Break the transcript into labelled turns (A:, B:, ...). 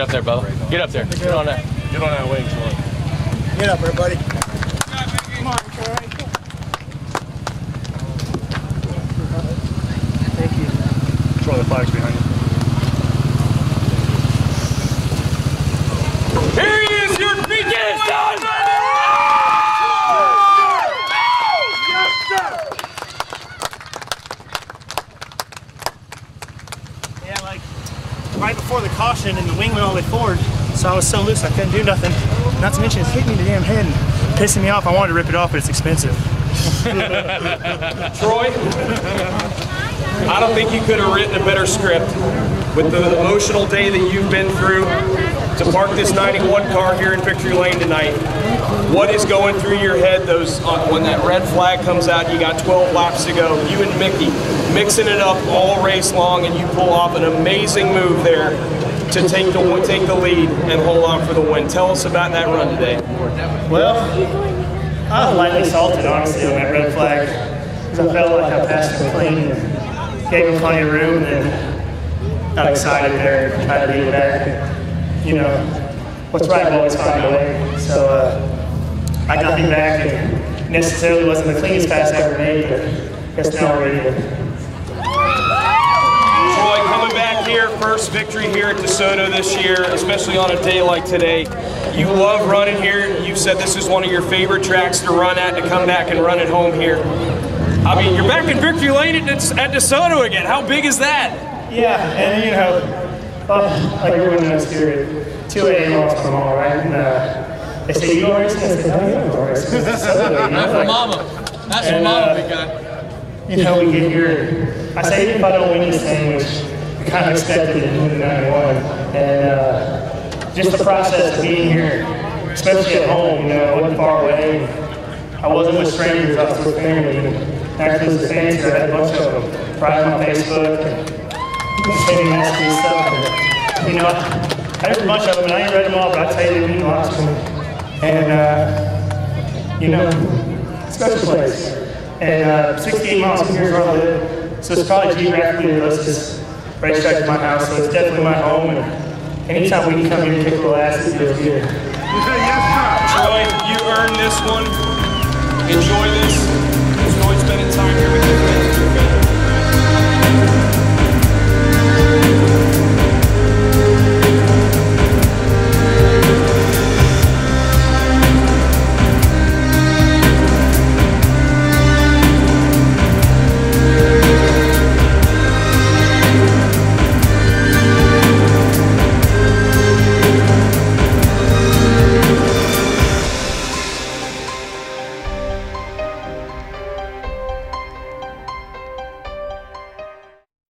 A: up there, Bubba. Get up there. Get on that. Get on that wing, Troy.
B: Get up, everybody.
C: Come on, Troy.
A: Troy, the flag's behind you. Here he is, your begin done!
C: Yeah, like right before the caution and the wing went all the way forward, so I was so loose I couldn't do nothing. Not to mention it's hitting me in the damn head and pissing me off. I wanted to rip it off, but it's expensive.
D: Troy, I don't think you could have written a better script with the emotional day that you've been through to park this 91 car here in Victory Lane tonight. What is going through your head those uh, when that red flag comes out? You got 12 laps to go. You and Mickey mixing it up all race long, and you pull off an amazing move there to take the take the lead and hold on for the win. Tell us about that run today.
C: Well, I lightly salted, honestly, on that red flag. I felt like I passed clean gave him plenty of room and got excited there tried to beat it back. You know, what's right will always find a way. So uh, I got him back and necessarily wasn't the cleanest pass I ever made, but guess now we're ready to
D: coming first victory here at DeSoto this year, especially on a day like today. You love running here. You said this is one of your favorite tracks to run at, to come back and run at home here. I mean, you're back in Victory Lane at, at DeSoto again. How big is that?
C: Yeah, and you know, uh, like everyone knows here, 2 a.m. off from all, right? And uh, they say, you go racing? I said, no, you don't go racing.
A: That's for mama. That's for mama,
C: uh,
A: big guy.
C: you know, we get here. I say, even if I don't win this thing, which I kind of expected in win 91, and uh, just the process of being here, especially at home, you know, I wasn't far away. I wasn't with strangers, I was with family. And actually, the fans here, I had a bunch of them writing on Facebook and sending nasty stuff. And, you know, I a bunch of them, and I ain't read them all, but I tell you, they mean a lot to me. And, uh, you know, special place. And uh, 16 miles from here is where I live. So it's probably geographically closest racetrack to my house. So it's definitely my home. And anytime we can come here and kick a little ass, it feels good.
D: Troy, you earned this one. Enjoy this.